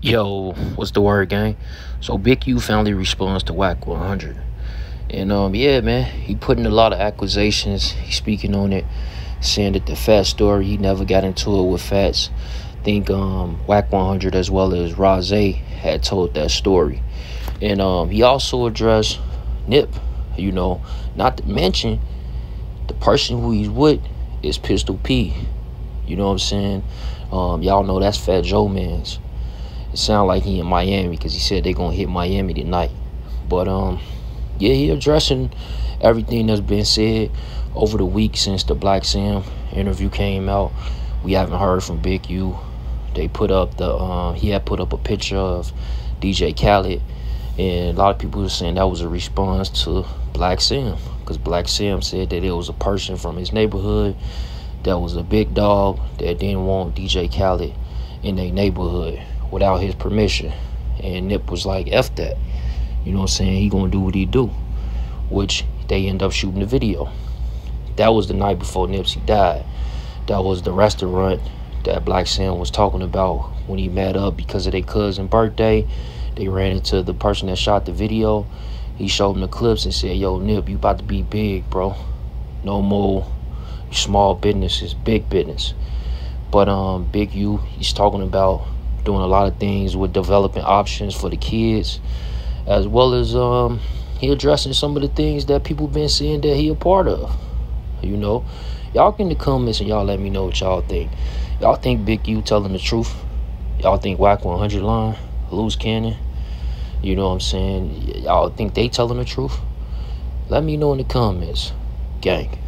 Yo, what's the word, gang? So Big U finally responds to Wack 100. And um, yeah, man, he put in a lot of accusations. He's speaking on it, saying that the Fat story, he never got into it with Fats. Think um Wack 100 as well as Rose had told that story. And um he also addressed Nip, you know, not to mention the person who he's with is Pistol P. You know what I'm saying? Um, y'all know that's Fat Joe Man's. It sound like he in Miami because he said they gonna hit Miami tonight. But um, yeah, he addressing everything that's been said over the week since the Blacc Sam interview came out. We haven't heard from Big U. They put up the um, he had put up a picture of DJ Khaled, and a lot of people were saying that was a response to Blacc Sam because Blacc Sam said that it was a person from his neighborhood that was a big dog that didn't want DJ Khaled in their neighborhood without his permission. And Nip was like, F that. You know what I'm saying? He gonna do what he do. Which they end up shooting the video. That was the night before Nipsey died. That was the restaurant that Blacc Sam was talking about when he met up because of their cousin birthday. They ran into the person that shot the video. He showed him the clips and said, Yo, Nip, you about to be big, bro. No more small businesses, big business. But um Big U, he's talking about doing a lot of things with developing options for the kids, as well as um, he addressing some of the things that people been seeing that he a part of. You know, y'all in the comments and y'all let me know what y'all think. Y'all think Big U telling the truth? Y'all think Wack 100 line, Luce Cannon? You know what I'm saying? Y'all think they telling the truth? Let me know in the comments, gang.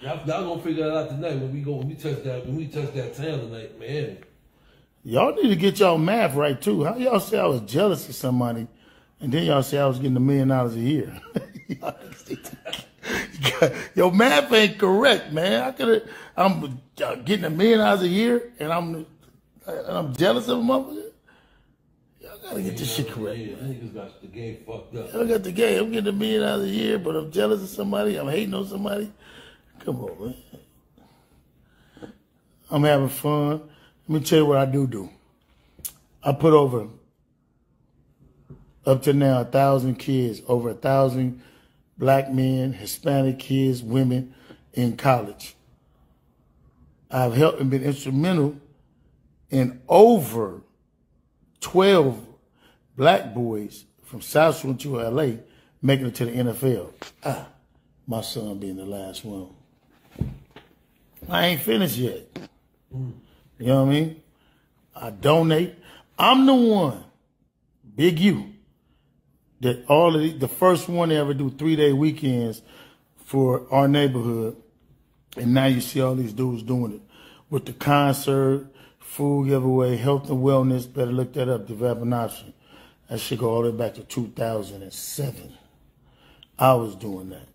Y'all, y'all gonna figure that out tonight when we go when we touch that when we touch that town tonight, man. Y'all need to get y'all math right too. How y'all say I was jealous of somebody, and then y'all say I was getting a million dollars a year? Your math ain't correct, man. I could I'm getting a million dollars a year, and I'm and I'm jealous of a motherfucker. Y'all gotta get this shit correct. I think got the game fucked up. Y'all got the game. I'm getting a million dollars a year, but I'm jealous of somebody. I'm hating on somebody. Come on, man. I'm having fun. Let me tell you what I do do. I put over, up to now, a thousand kids, over a thousand black men, Hispanic kids, women in college. I've helped and been instrumental in over 12 black boys from South to LA making it to the NFL. Ah, my son being the last one. I ain't finished yet. Mm. You know what I mean? I donate. I'm the one, Big U, that all of the, the first one to ever do three day weekends for our neighborhood. And now you see all these dudes doing it with the concert, food giveaway, health and wellness. Better look that up, develop option. That should go all the way back to 2007. I was doing that.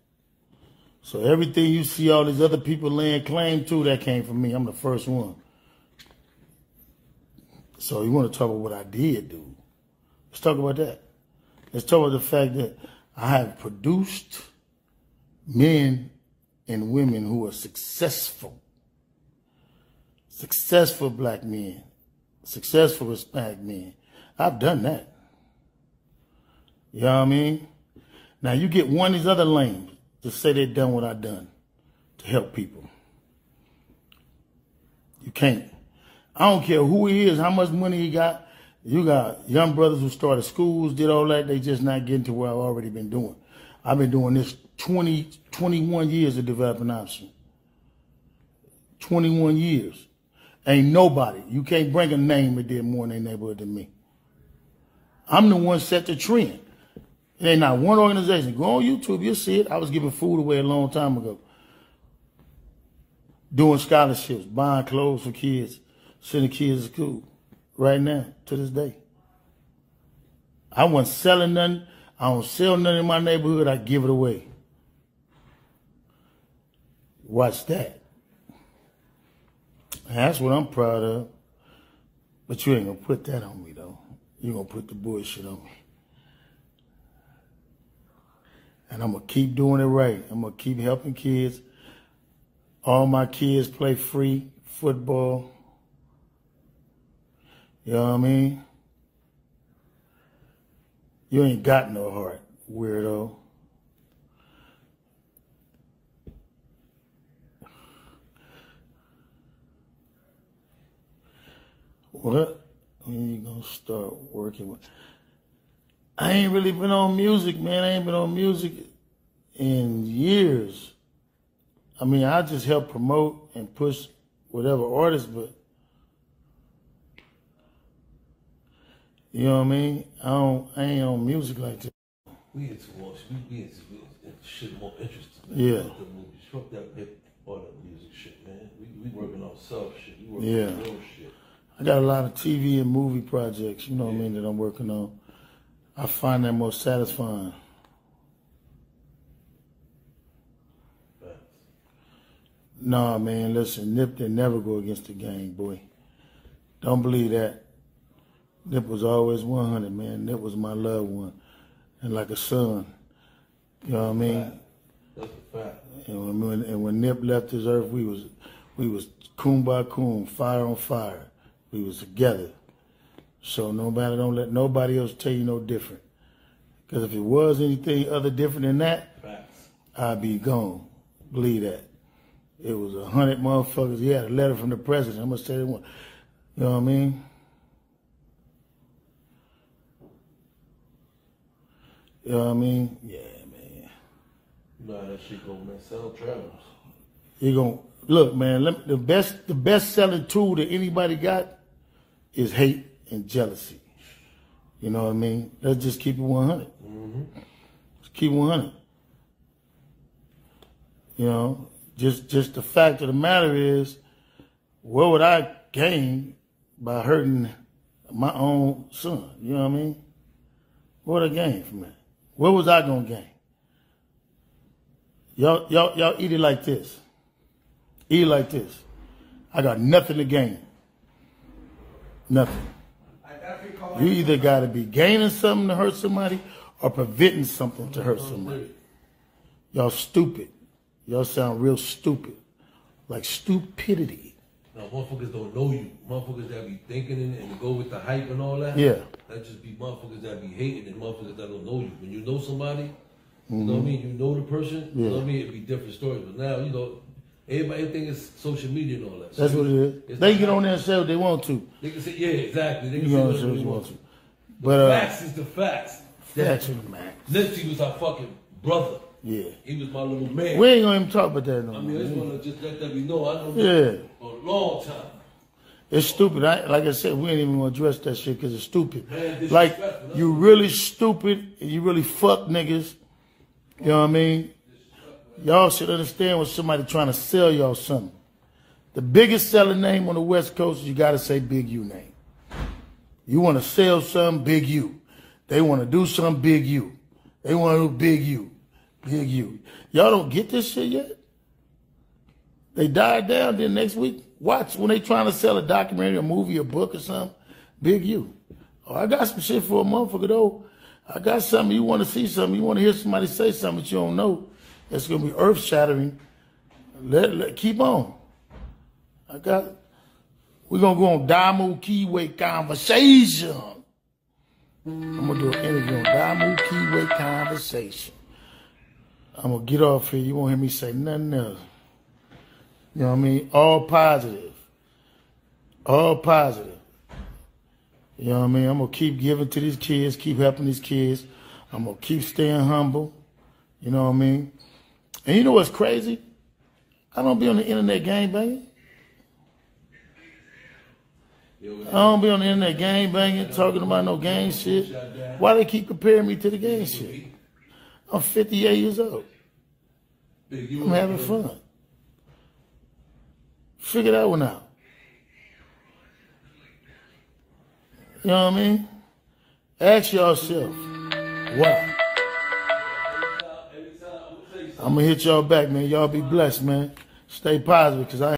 So everything you see all these other people laying claim to, that came from me. I'm the first one. So you want to talk about what I did do? Let's talk about that. Let's talk about the fact that I have produced men and women who are successful. Successful black men. Successful Hispanic men. I've done that. You know what I mean? Now you get one of these other lanes to say they done what I done to help people. You can't. I don't care who he is, how much money he got. You got young brothers who started schools, did all that. They just not getting to where I've already been doing. I've been doing this 20, 21 years of developing option. 21 years. Ain't nobody. You can't bring a name that did more in their neighborhood than me. I'm the one set the trend. It ain't not one organization. Go on YouTube, you'll see it. I was giving food away a long time ago. Doing scholarships, buying clothes for kids sending kids to school right now to this day. I wasn't selling nothing. I don't sell nothing in my neighborhood. I give it away. Watch that. That's what I'm proud of. But you ain't gonna put that on me though. You gonna put the bullshit on me. And I'm gonna keep doing it right. I'm gonna keep helping kids. All my kids play free football. You know what I mean? You ain't got no heart, weirdo. What? When you gonna start working with? I ain't really been on music, man. I ain't been on music in years. I mean, I just help promote and push whatever artists, but you know what I mean. I don't. I ain't on music like that. We into more, we, we into, shit more interesting. Man. Yeah. Fuck the movies. Fuck that hip part of music shit, man. We, we working on self shit. We working Yeah. on real shit. I got a lot of TV and movie projects, you know what I mean, that I'm working on. I find that more satisfying. Facts. Nah, man, listen, Nip didn't never go against the game, boy. Don't believe that. Nip was always 100, man. Nip was my loved one. And like a son. You know what I mean? That's a fact. And when, and when Nip left this earth, we was we was coon by coon, fire on fire. We was together. So no matter, don't let nobody else tell you no different. Because if it was anything other different than that, Facts. I'd be gone. Believe that. It was a hundred motherfuckers. He had a letter from the president. I'm gonna say one. You know what I mean? You know what I mean? Yeah, man. You know how that shit go, man. Sell travels. You gonna look, man. Let, the best, the best selling tool that anybody got is hate and jealousy. You know what I mean? Let's just keep it 100. Mm-hmm. Just keep it 100. You know, just just the fact of the matter is, what would I gain by hurting my own son? You know what I mean? What would I gain from that? What was I gonna gain? Y'all, y'all, y'all eat it like this. Eat it like this. I got nothing to gain. Nothing. You either got to be gaining something to hurt somebody or preventing something to hurt somebody. Y'all stupid. Y'all sound real stupid. Like stupidity. Now, motherfuckers don't know you. Motherfuckers that be thinking and, and go with the hype and all that. Yeah. That just be motherfuckers that be hating and motherfuckers that don't know you. When you know somebody, you know what I mean? You know the person, you know what I mean? It'd be different stories. But now, you know, everybody everything is social media and all that. So That's what it is. it's They not get on there and say what they want to. They can say, yeah, exactly. They can You know say what I'm whatever saying? they want to. But uh, facts is the facts. that's in the man. Nipsey was our fucking brother. Yeah. He was my little man. We ain't gonna even talk about that no I mean, I just more. to just let that be known. I know Yeah. for a long time. It's stupid. I, like I said, we ain't even gonna address that shit because it's stupid. Man, Like you really stupid and you really fuck niggas. You know what I mean? Y'all should understand when somebody trying to sell y'all something. The biggest selling name on the West Coast, you gotta say Big U name. You want to sell something, Big U. They want to do something, Big U. They want to do Big U, Big U. Y'all don't get this shit yet. They died down. Then next week, watch when they trying to sell a documentary, a movie, a book, or something. Big U. Oh, I got some shit for a motherfucker though. I got something you want to see something. You want to hear somebody say something that you don't know. That's gonna be earth shattering. Let, let keep on. I got. We're gonna go on Damu Keyway conversation. I'm gonna do an interview on Damu Keyway conversation. I'm gonna get off here. You won't hear me say nothing else. You know what I mean? All positive. All positive. You know what I mean? I'm gonna keep giving to these kids, keep helping these kids. I'm gonna keep staying humble. You know what I mean? And you know what's crazy? I don't be on the internet gang banging. I don't be on the internet gang banging, talking about no gang shit. Why they keep comparing me to the gang shit? I'm 58 years old. I'm having fun. Figure that one out. You know what I mean? Ask yourself, why? I'm gonna hit y'all back, man. Y'all be blessed, man. Stay positive, cause I.